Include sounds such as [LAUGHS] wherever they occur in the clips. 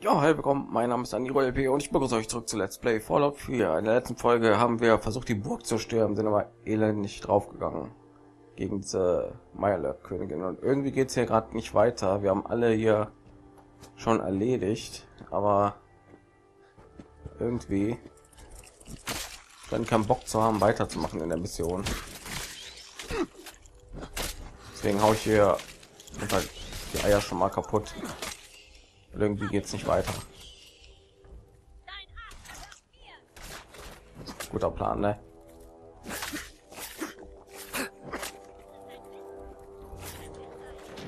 Ja, hi, willkommen. Mein Name ist Aniro LP und ich begrüße euch zurück zu Let's Play Fallout 4. In der letzten Folge haben wir versucht, die Burg zu stürmen, sind aber elendig draufgegangen gegen diese Meyerlöck-Königin. Und irgendwie geht's hier gerade nicht weiter. Wir haben alle hier schon erledigt, aber irgendwie dann keinen Bock zu haben, weiterzumachen in der Mission. Deswegen haue ich hier die Eier schon mal kaputt. Irgendwie geht's nicht weiter. Guter Plan, ne?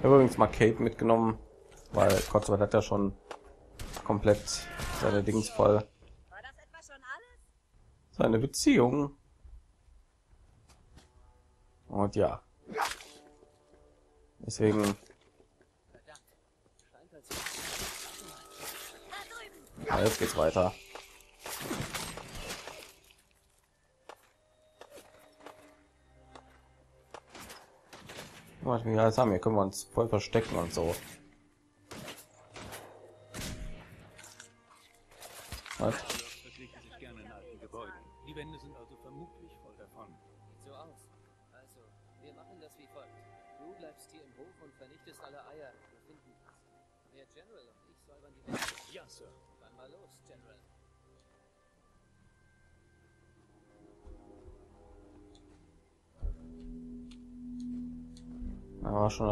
Übrigens mal Kate mitgenommen, weil Kotzwald hat ja schon komplett seine Dings voll. Seine Beziehung. Und ja. Deswegen Jetzt geht's weiter. Was wir alles haben, hier können wir uns voll verstecken und so. Was?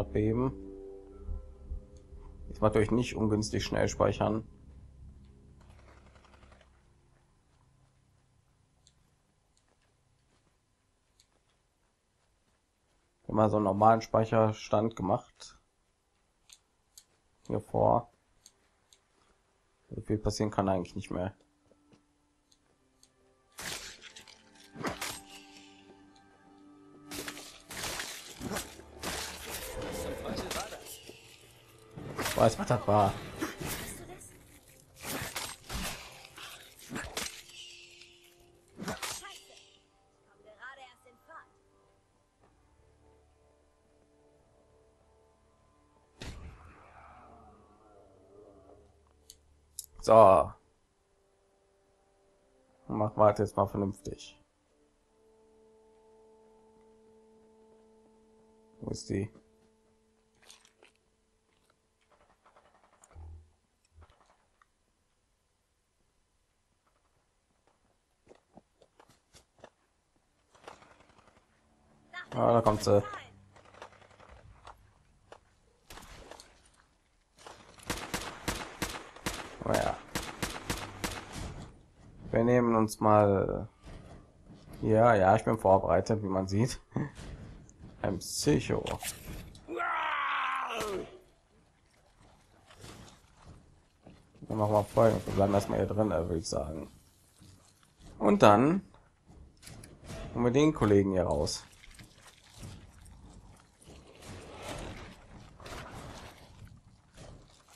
Abheben. Jetzt macht euch nicht ungünstig schnell speichern. Immer so einen normalen Speicherstand gemacht. Hier vor. So viel passieren kann eigentlich nicht mehr. Weiß, was das war. So. Mach warte jetzt mal vernünftig. Wo ist die? Ah, da kommt sie. Oh ja. Wir nehmen uns mal. Ja, ja, ich bin vorbereitet, wie man sieht. [LAUGHS] Ein Psycho. Dann machen wir folgendes. Wir bleiben erstmal hier drin, würde ich sagen. Und dann holen wir den Kollegen hier raus.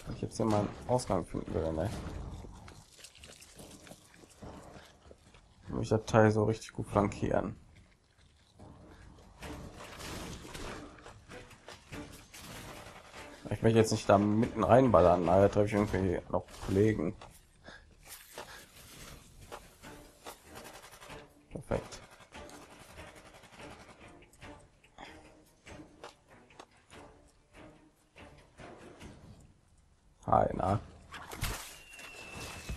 Wenn ich jetzt hier mal einen Ausgang finden will, ne? Muss ich das Teil so richtig gut flankieren. Ich möchte jetzt nicht da mitten reinballern, aber treffe ich irgendwie noch Kollegen. Perfekt. Hi, na.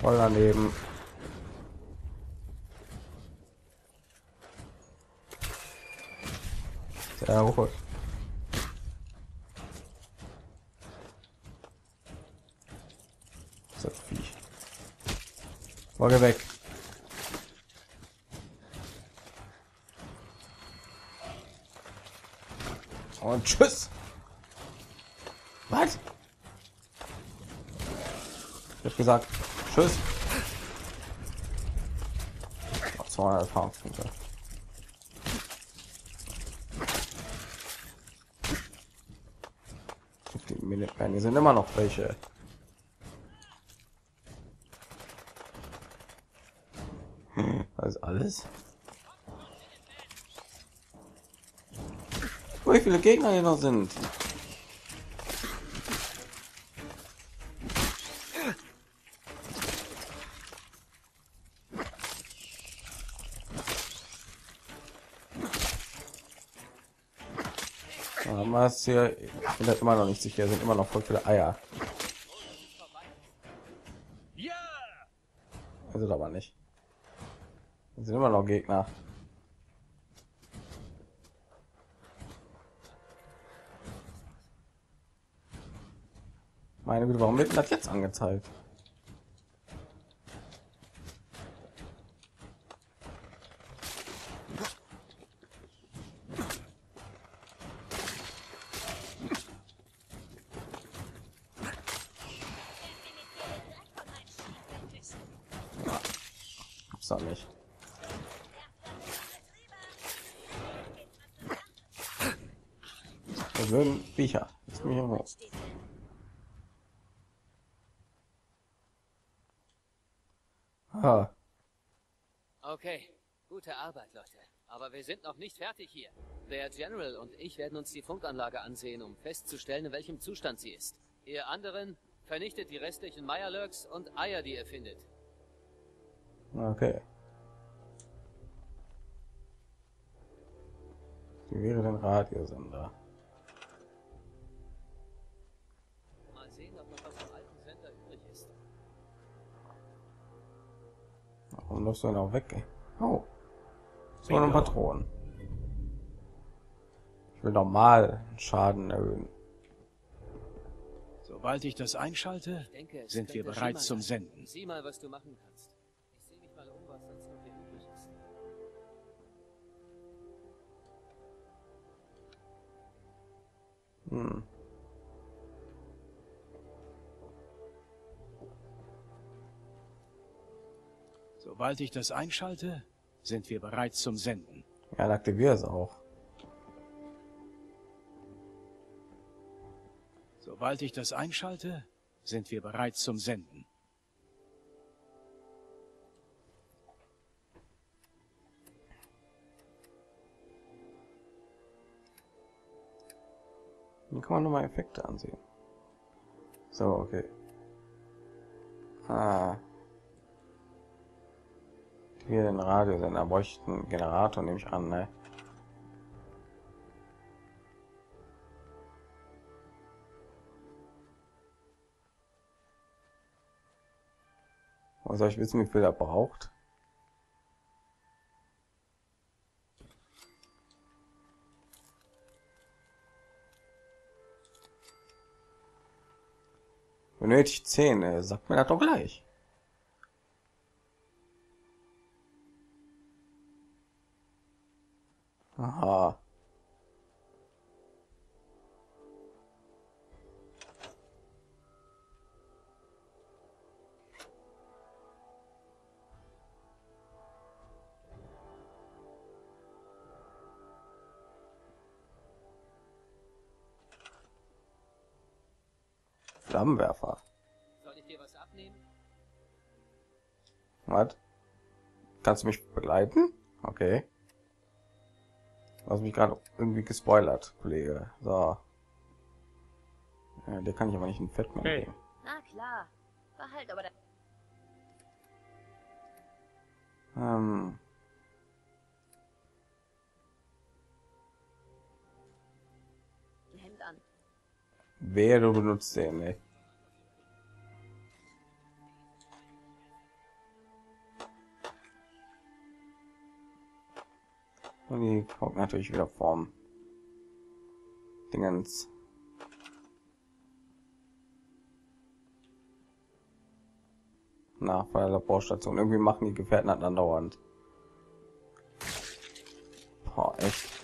Voll daneben. Sehr gut. So, weg. Und tschüss. Was? Ich hab gesagt, tschüss. Oh, 200 Erfahrungspunkte. Minutemen, hier sind immer noch welche. Hm, Das ist alles. Wie viele Gegner hier noch sind. Was hier? Ich bin halt immer noch nicht sicher. Sind immer noch voll viele Eier. Also aber nicht. Das sind immer noch Gegner. Meine Güte, warum wird das jetzt angezeigt? Gibt's doch nicht. Wir würden Viecher. Ist mir hier hoch. Ah, Okay, gute Arbeit, Leute. Aber wir sind noch nicht fertig hier. Der General und ich werden uns die Funkanlage ansehen, um festzustellen, in welchem Zustand sie ist. Ihr anderen vernichtet die restlichen Mirelurks und Eier, die ihr findet. okay. Wie wäre denn Radiosender? Mal sehen, ob noch was vom alten Sender übrig ist. Warum läufst du denn auch weg? Ey? Oh. So eine Patronen. Ich will normal Schaden erhöhen. Sobald ich das einschalte, Ich denke, sind wir bereit zum sein. Senden. Sieh mal, was du machen kannst. Ich sehe mich mal um, was sonst noch hier übrig ist. Hm. Sobald ich das einschalte, sind wir bereit zum Senden. Ja, dann aktiviere es auch. Sobald ich das einschalte, sind wir bereit zum Senden. Hier kann man nochmal Effekte ansehen. So, okay. Ah. Hier den Radiosender bräuchte einen Generator, nehme ich an, ne? Wo soll ich wissen, wie viel er braucht? Benötigt 10, äh, sagt mir das doch gleich. Aha. Flammenwerfer. Soll ich dir was abnehmen? Was? Kannst du mich begleiten? Okay. Du hast mich gerade irgendwie gespoilert, Kollege. So. Ja, der kann ich aber nicht in Fett mehr Hey. geben. Na klar. Behalt aber Ähm. Hemd an. Wer du benutzt den, ey. Und die kommt natürlich wieder vorm Dingens. Nach der Laborstation. Irgendwie machen die Gefährten halt andauernd. Boah, echt.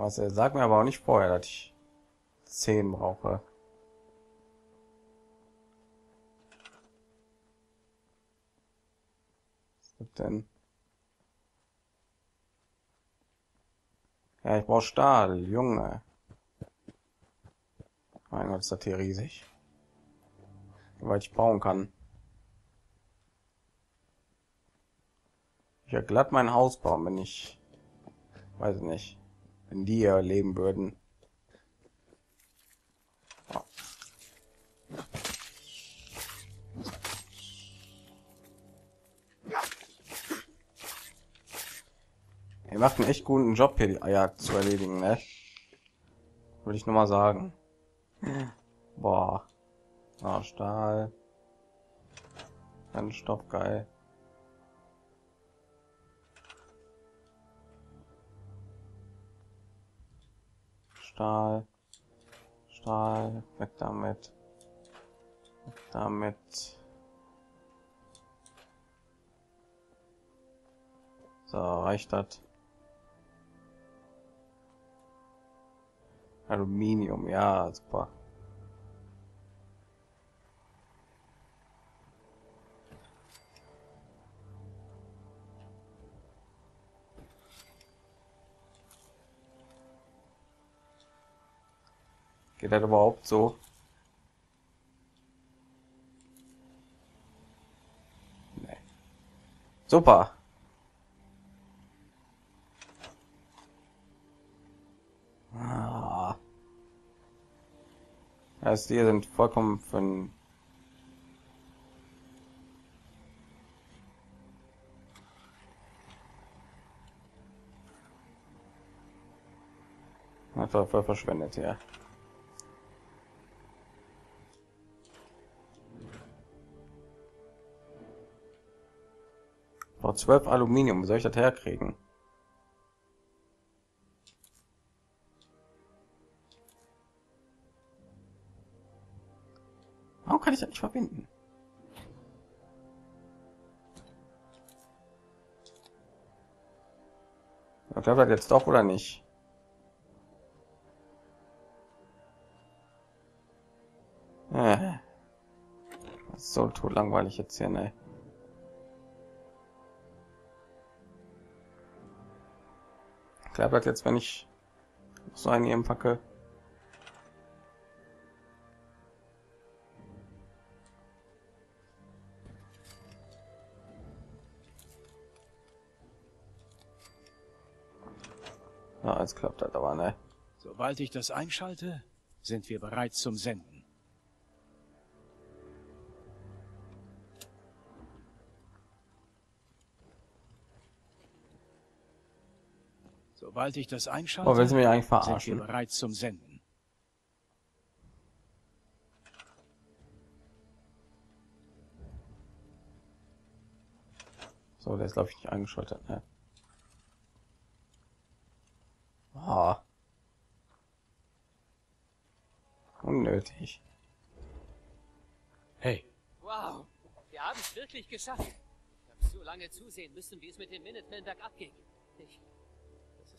Was er sagt mir aber auch nicht vorher, dass ich zehn brauche. Was gibt denn? Ja, ich brauche Stahl, Junge. Mein Gott, ist das hier riesig. Weil ich bauen kann. Ich ja glatt mein Haus bauen, wenn ich, weiß nicht, wenn die hier leben würden. Ja. Ihr macht einen echt guten Job hier die Eier zu erledigen, ne? Würde ich nur mal sagen. Boah. Ah, Stahl. Stoff geil. Stahl. Stahl. Weg damit. Weg damit. So, reicht das? Aluminium, ja, super. Geht das überhaupt so? Nee. Super. Ah. Also die sind vollkommen von einfach verschwendet ja. Zwölf Aluminium, soll ich das herkriegen? Warum kann ich das nicht verbinden? Ich glaube das jetzt doch oder nicht? Äh. so tot langweilig jetzt hier, ne? Klappert jetzt, wenn ich so einen packe. Ja, als klappt das aber, ne? Sobald ich das einschalte, sind wir bereit zum Senden. Sobald ich das einschalte, oh, willst du mich eigentlich verarschen? sind wir bereit zum Senden. So, der ist glaube ich nicht eingeschaltet. Ne? Oh. Unnötig. Hey. Wow, wir haben es wirklich geschafft. Ich habe so lange zusehen müssen, wie es mit dem Minutemen bergab ging. Ich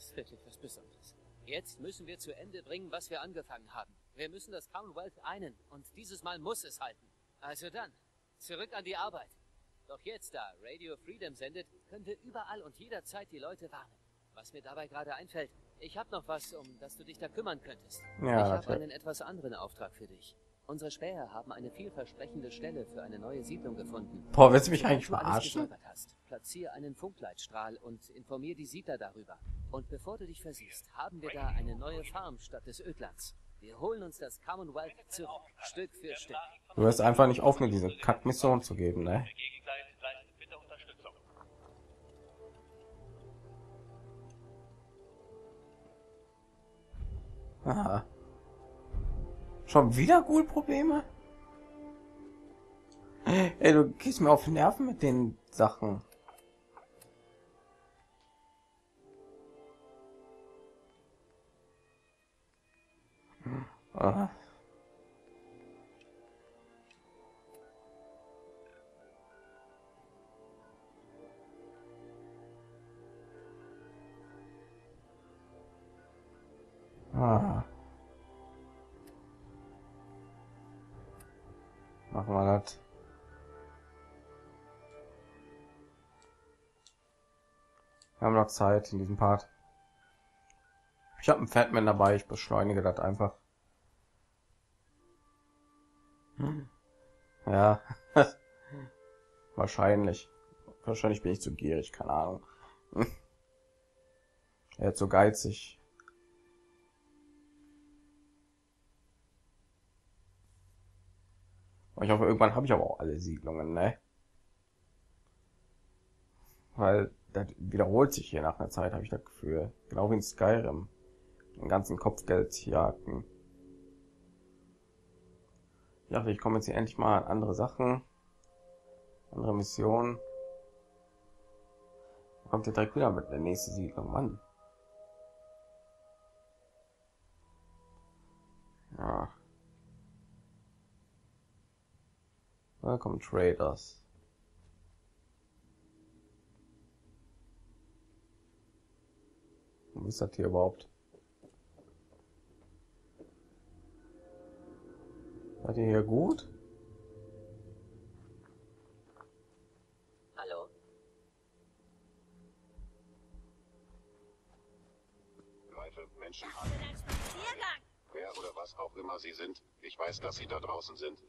ist wirklich was Besonderes. Jetzt müssen wir zu Ende bringen, was wir angefangen haben. Wir müssen das Commonwealth einen und dieses Mal muss es halten. Also dann, zurück an die Arbeit. Doch jetzt, da Radio Freedom sendet, können wir überall und jederzeit die Leute warnen. Was mir dabei gerade einfällt, ich habe noch was, um das du dich da kümmern könntest. Ja, ich habe einen etwas anderen Auftrag für dich. Unsere Späher haben eine vielversprechende Stelle für eine neue Siedlung gefunden. Boah, willst du mich eigentlich verarschen? Hast, platziere einen Funkleitstrahl und informier die Siedler darüber. Und bevor du dich versiehst, haben wir da eine neue Farm statt des Ödlands. Wir holen uns das Commonwealth zurück, Stück für Stück. Du hörst einfach nicht auf, mir diese Kackmission zu geben, ne? Aha. Schon wieder Ghoul-Probleme? Ey, du gehst mir auf Nerven mit den Sachen. Aha. Ah. Machen wir das. Wir haben noch Zeit in diesem Part. Ich habe einen Fatman dabei, ich beschleunige das einfach. Hm. Ja, [LAUGHS] wahrscheinlich. Wahrscheinlich bin ich zu gierig, keine Ahnung. [LAUGHS] er ist so geizig. Ich hoffe, irgendwann habe ich aber auch alle Siedlungen, ne? Weil das wiederholt sich hier nach einer Zeit, habe ich das Gefühl. Genau wie in Skyrim. Den ganzen Kopfgeldjagden. Ich dachte, ich komme jetzt hier endlich mal an andere Sachen. Andere Missionen. Kommt ihr direkt wieder mit der nächste Siedlung, Mann. Ja. Welcome Traders. Wo ist das hier überhaupt? Seid ihr hier gut? Hallo? Reife Menschen an. Wer oder was auch immer sie sind. Ich weiß, dass sie da draußen sind.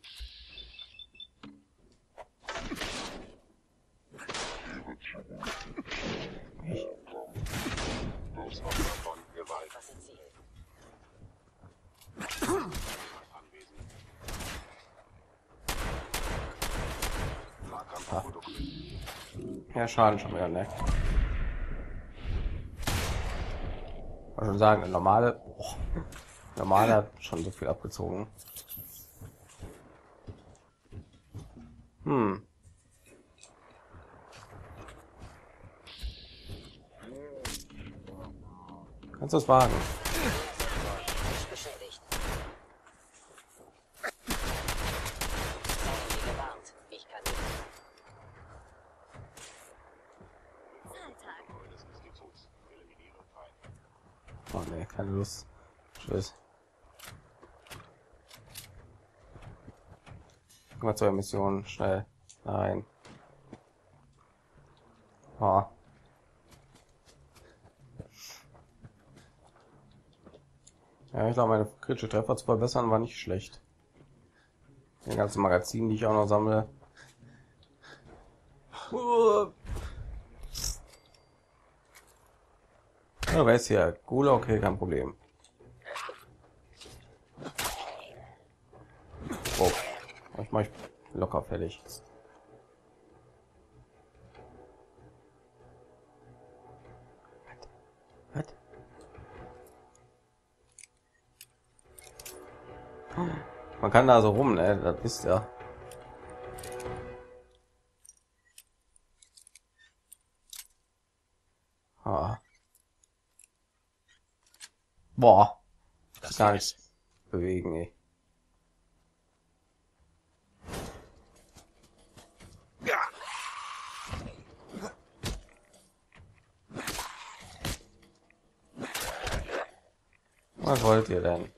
Berufsopfer von Gewalt. Was sind Sie? Nahkampfprodukte. Ja, Schaden schon wieder, ne? Wollte schon sagen, normale, oh, normale hat schon so viel abgezogen. Hm. Kannst du es wagen? beschädigt. Seien Sie gewarnt. Ich kann nicht. Zahltag. des Instituts. Eliminiere Feind. Oh Lust. Tschüss. Mal zur Mission, schnell. Nein. Oh. Ja, ich glaube, meine kritische Treffer zu verbessern war nicht schlecht. Den ganzen Magazin, die ich auch noch sammle. Ja, wer ist hier? Gula, okay, kein Problem. Oh, ich mach locker fertig. Man kann da so rum, ne? Das ist ja. Ah. Boah. Das gar nicht bewegen, ey. Was wollt ihr denn?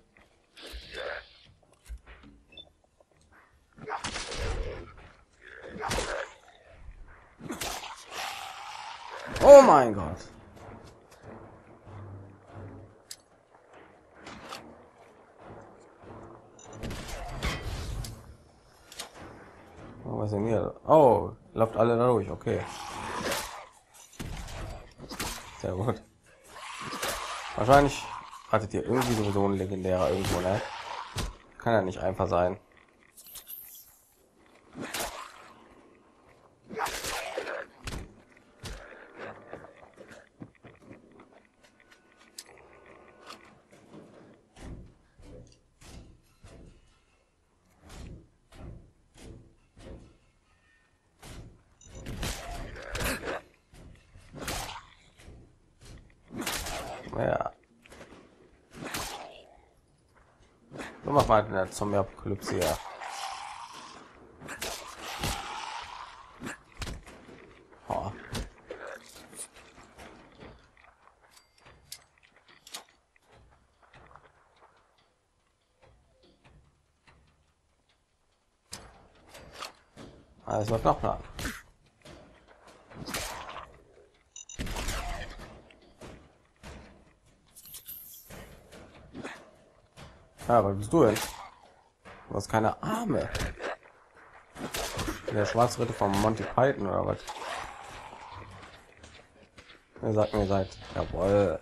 Oh mein Gott. Oh, was denn hier? Oh, läuft alle da durch, okay. Sehr gut. Wahrscheinlich hattet ihr irgendwie sowieso einen legendärer irgendwo, ne? Kann ja nicht einfach sein. Ja. So mach mal in der Zombie-Apokalypse ja. Oh. Alles läuft nach Plan. Ja, was bist du denn? Du hast keine Arme. Der schwarze Ritter von Monty Python oder was? Ihr sagt mir, seid. Jawohl.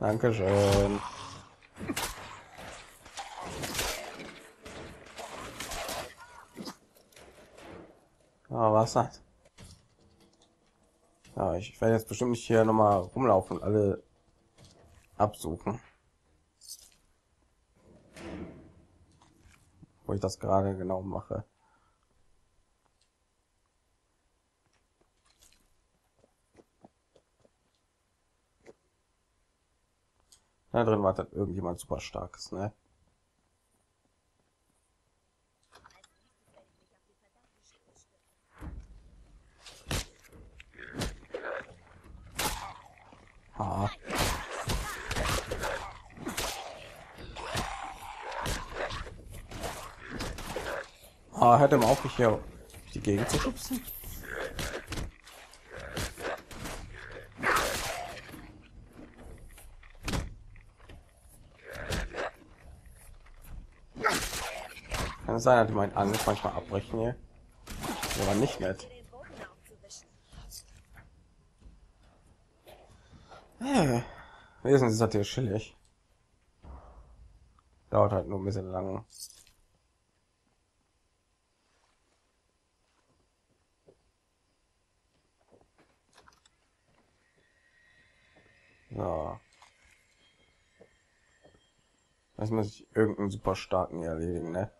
Dankeschön. Ah, was hat? Ja, ich werde jetzt bestimmt nicht hier noch mal rumlaufen und alle absuchen. Wo ich das gerade genau mache. Da drin wartet irgendjemand super starkes, ne? Ah, hört ihm auf, mich hier die Gegend zu schubsen. Kann es sein, dass die Angriff manchmal abbrechen hier? Aber nicht nett. Ja, Wesentlich ist das hier chillig. Dauert halt nur ein bisschen lang. Ja. Das muss ich irgendeinen super starken erledigen, ne?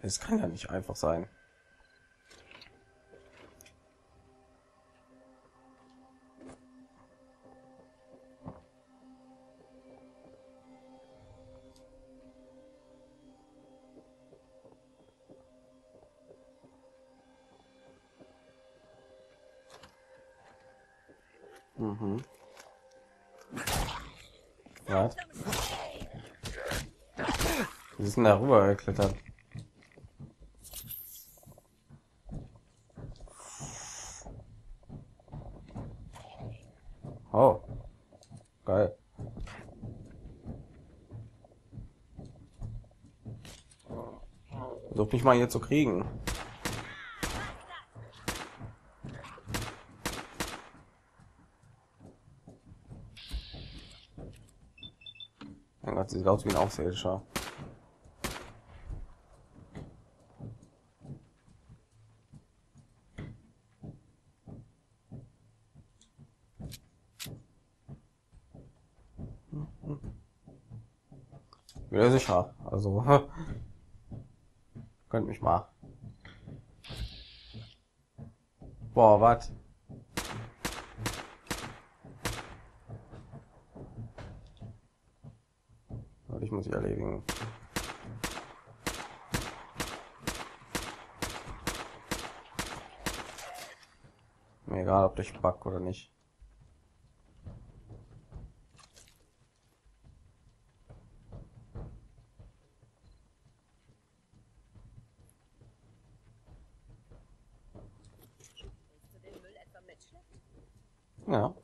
Es kann ja nicht einfach sein. Mhm. Was? Wir sind da rüber geklettert. Oh. Geil. Versuch mich mal hier zu kriegen. Mein Gott, sieht aus wie ein Außerirdischer. Ja, sicher. Also, [LAUGHS] könnt mich mal. Boah, was? Ich muss ich erledigen. Mir egal, ob ich bug oder nicht. Willst du den Müll etwa mitschleppen? Ja.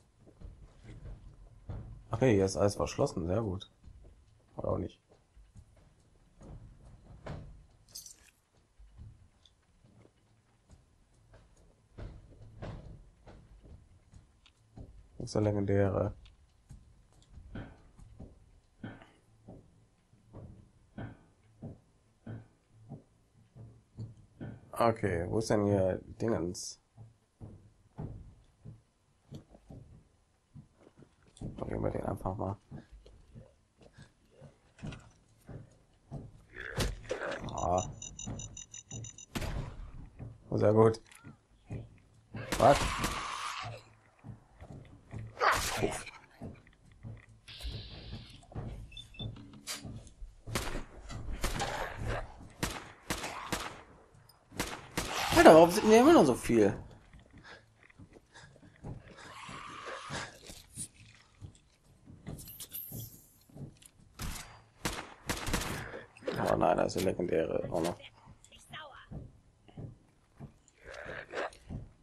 Okay, hier ist alles verschlossen, sehr gut. Oder auch nicht. Das ist der legendäre. Okay, wo ist denn hier Dingens? Probieren wir den einfach mal. Ah. Oh, sehr gut. Was? Uff. Alter, warum sind wir immer noch so viel? Eine legendäre auch noch.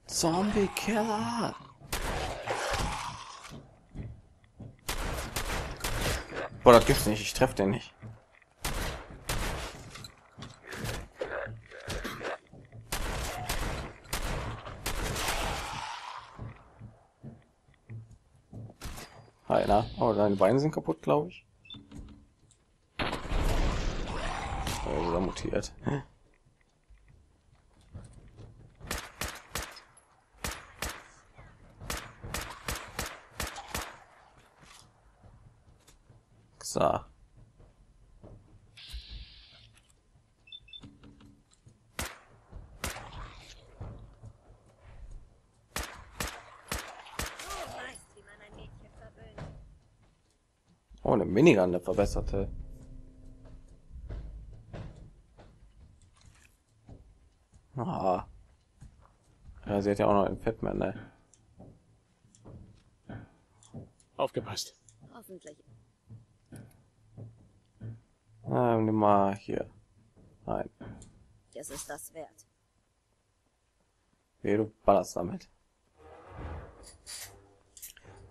Zombie Killer. Boah, das gibt's nicht. Ich treffe den nicht. Einer. Oh, deine Beine sind kaputt, glaube ich. Oh, ist mutiert. So. Oh, eine Minigun, eine verbesserte. Ah. Ja, sie hat ja auch noch einen Fatman, ne? Aufgepasst. Hoffentlich. Ah, nimm mal hier. Nein. Es ist das wert. Nee, du ballerst damit.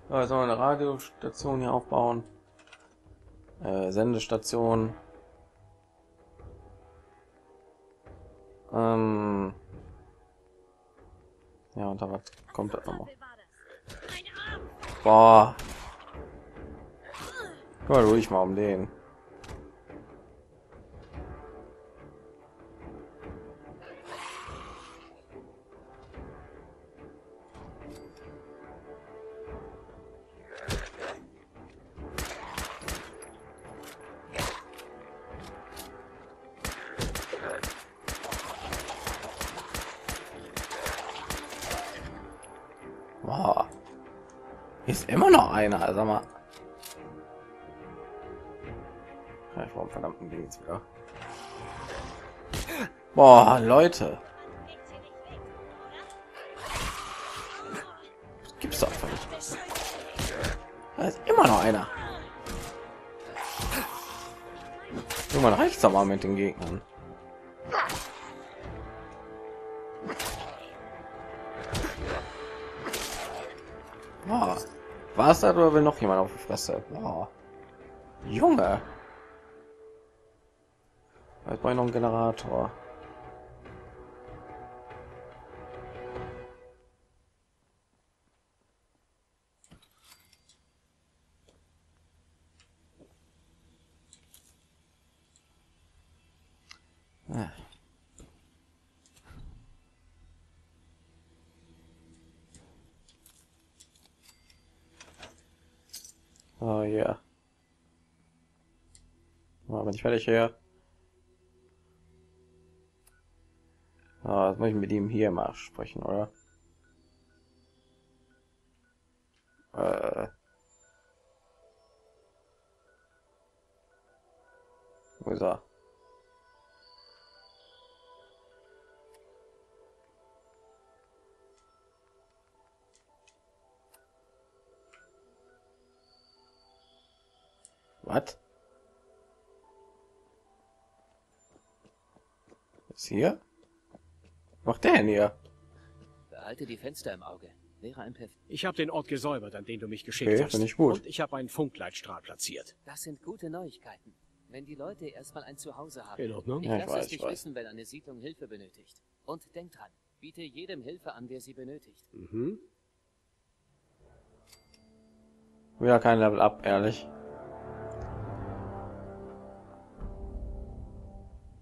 Also eine Radiostation hier aufbauen. Äh, Sendestation. Ähm. Ja, und da kommt das nochmal. Boah. Kümmere ruhig mal um den. Boah, Leute. Oder? Gibt's doch einfach nicht. Da ist immer noch einer. Irgendwann reicht's doch mal mit den Gegnern. Boah. War es das oder will noch jemand auf die Fresse? Boah. Junge. Jetzt noch einen Generator. Nicht fertig hier. Ah, jetzt muss ich mit ihm hier mal sprechen, oder? Äh. Wo ist er? Was? Ist hier? Macht der denn hier? Behalte die Fenster im Auge. Wäre ein Perf Ich habe den Ort gesäubert, an den du mich geschickt Okay, hast. ich gut. Und ich habe einen Funkleitstrahl platziert. Das sind gute Neuigkeiten. Wenn die Leute erstmal ein Zuhause haben. In Ordnung. Ich Ja, ich lasse weiß, es dich ich weiß. wissen, wenn eine Siedlung Hilfe benötigt. Und denk dran, biete jedem Hilfe an, der sie benötigt. Mhm. Wieder kein Level up, ehrlich.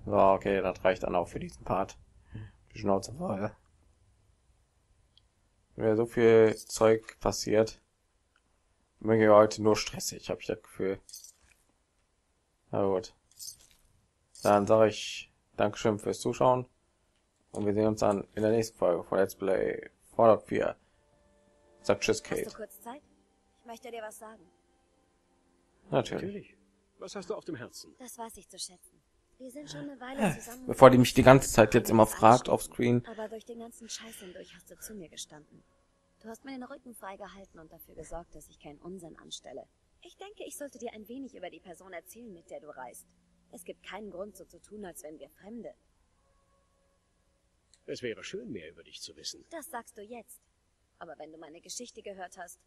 So, okay, das reicht dann auch für diesen Part. Die Schnauze voll. Wieder so viel Zeug passiert. Mir heute nur stressig, habe ich das Gefühl. Na gut. Dann sage ich Dankeschön fürs Zuschauen. Und wir sehen uns dann in der nächsten Folge von Let's Play Fallout 4. Sagt Tschüss, Hast Kate. du kurz Zeit? Ich möchte dir was sagen. Natürlich. Natürlich. Was hast du auf dem Herzen? Das weiß ich zu schätzen. Wir sind schon eine Weile zusammen. Bevor die mich die ganze Zeit jetzt immer fragt auf Screen. Aber durch den ganzen Scheiß hindurch hast du zu mir gestanden. Du hast mir den Rücken freigehalten und dafür gesorgt, dass ich keinen Unsinn anstelle. Ich denke, ich sollte dir ein wenig über die Person erzählen, mit der du reist. Es gibt keinen Grund, so zu tun, als wenn wir Fremde. Es wäre schön, mehr über dich zu wissen. Das sagst du jetzt. Aber wenn du meine Geschichte gehört hast,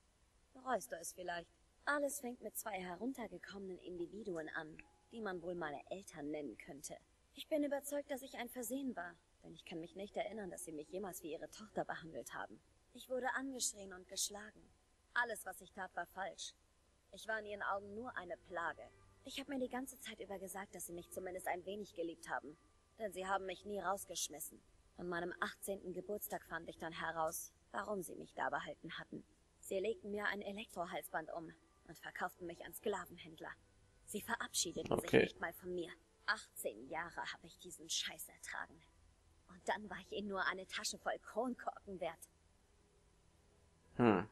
bereust du es vielleicht. Alles fängt mit zwei heruntergekommenen Individuen an, die man wohl meine Eltern nennen könnte. Ich bin überzeugt, dass ich ein Versehen war, denn ich kann mich nicht erinnern, dass sie mich jemals wie ihre Tochter behandelt haben. Ich wurde angeschrien und geschlagen. Alles, was ich tat, war falsch. Ich war in ihren Augen nur eine Plage. Ich habe mir die ganze Zeit über gesagt, dass sie mich zumindest ein wenig geliebt haben. Denn sie haben mich nie rausgeschmissen. An meinem 18. Geburtstag fand ich dann heraus, warum sie mich da behalten hatten. Sie legten mir ein Elektrohalsband um und verkauften mich an Sklavenhändler. Sie verabschiedeten sich Okay. nicht mal von mir. 18 Jahre habe ich diesen Scheiß ertragen. Und dann war ich ihnen nur eine Tasche voll Kronkorken wert. Hm.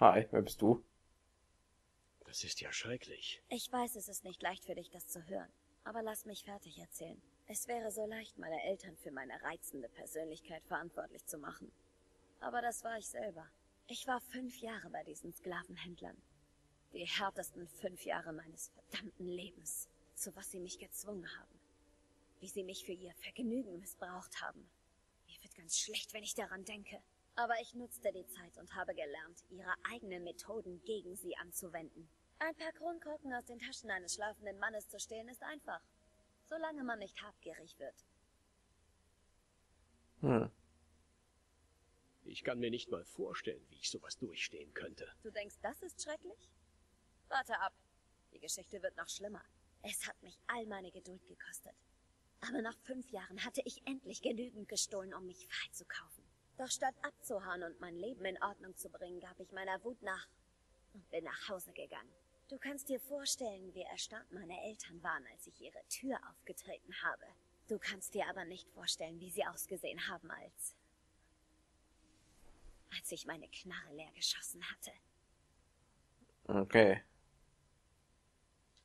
Hi, wer bist du? Das ist ja schrecklich. Ich weiß, es ist nicht leicht für dich, das zu hören. Aber lass mich fertig erzählen. Es wäre so leicht, meine Eltern für meine reizende Persönlichkeit verantwortlich zu machen. Aber das war ich selber. Ich war fünf Jahre bei diesen Sklavenhändlern. Die härtesten fünf Jahre meines verdammten Lebens. Zu was sie mich gezwungen haben. Wie sie mich für ihr Vergnügen missbraucht haben. Mir wird ganz schlecht, wenn ich daran denke. Aber ich nutzte die Zeit und habe gelernt, ihre eigenen Methoden gegen sie anzuwenden. Ein paar Kronkorken aus den Taschen eines schlafenden Mannes zu stehlen ist einfach. Solange man nicht habgierig wird. Hm. Ich kann mir nicht mal vorstellen, wie ich sowas durchstehen könnte. Du denkst, das ist schrecklich? Warte ab. Die Geschichte wird noch schlimmer. Es hat mich all meine Geduld gekostet. Aber nach fünf Jahren hatte ich endlich genügend gestohlen, um mich freizukaufen. Doch statt abzuhauen und mein Leben in Ordnung zu bringen, gab ich meiner Wut nach und bin nach Hause gegangen. Du kannst dir vorstellen, wie erstaunt meine Eltern waren, als ich ihre Tür aufgetreten habe. Du kannst dir aber nicht vorstellen, wie sie ausgesehen haben, als als ich meine Knarre leer geschossen hatte. Okay.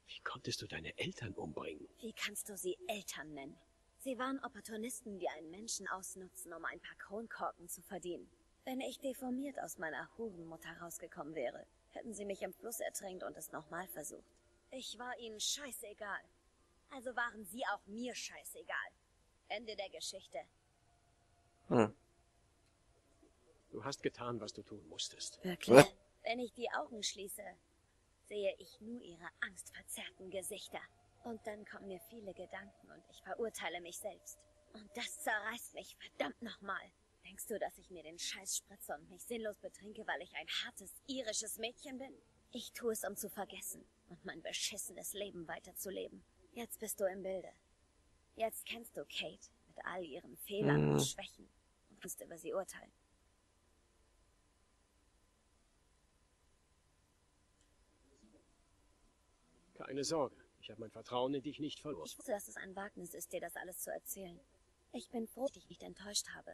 Wie konntest du deine Eltern umbringen? Wie kannst du sie Eltern nennen? Sie waren Opportunisten, die einen Menschen ausnutzen, um ein paar Kronkorken zu verdienen. Wenn ich deformiert aus meiner Hurenmutter rausgekommen wäre, hätten sie mich im Fluss ertränkt und es nochmal versucht. Ich war ihnen scheißegal. Also waren sie auch mir scheißegal. Ende der Geschichte. Hm. Du hast getan, was du tun musstest. Wirklich? Wenn ich die Augen schließe, sehe ich nur ihre angstverzerrten Gesichter. Und dann kommen mir viele Gedanken und ich verurteile mich selbst. Und das zerreißt mich verdammt nochmal. Denkst du, dass ich mir den Scheiß spritze und mich sinnlos betrinke, weil ich ein hartes irisches Mädchen bin? Ich tue es, um zu vergessen und mein beschissenes Leben weiterzuleben. Jetzt bist du im Bilde. Jetzt kennst du Kate mit all ihren Fehlern Mhm. und Schwächen und kannst über sie urteilen. Keine Sorge, ich habe mein Vertrauen in dich nicht verloren. Ich wusste, dass es ein Wagnis ist, dir das alles zu erzählen. Ich bin froh, dass ich dich nicht enttäuscht habe.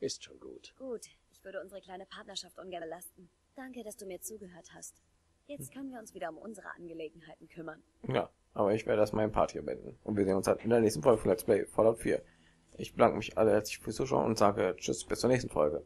Ist schon gut. Gut, ich würde unsere kleine Partnerschaft ungern belasten. Danke, dass du mir zugehört hast. Jetzt können wir uns wieder um unsere Angelegenheiten kümmern. Ja, aber ich werde erstmal ein Part hier beenden. Und wir sehen uns halt in der nächsten Folge von Let's Play Fallout 4. Ich bedanke mich alle herzlich fürs Zuschauen und sage Tschüss, bis zur nächsten Folge.